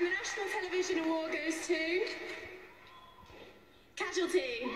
And the National Television Award goes to Casualty.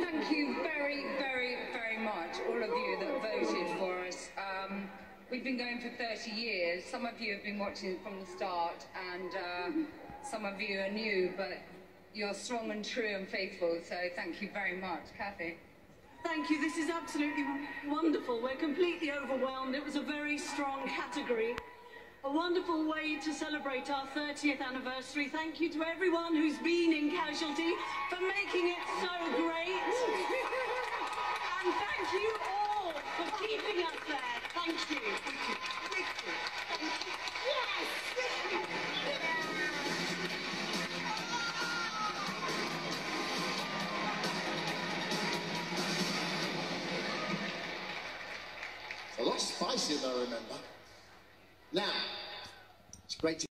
Thank you very, very, very much, all of you that voted for us. Um, we've been going for 30 years. Some of you have been watching from the start, and uh, some of you are new, but you're strong and true and faithful. So thank you very much, Kathy. Thank you. This is absolutely wonderful. We're completely overwhelmed. It was a very strong category. A wonderful way to celebrate our 30th anniversary. Thank you to everyone who's been in Casualty for making it so great. And thank you all for keeping us there. Thank you. Thank you. Thank you. A lot spicier I remember. Now, it's great to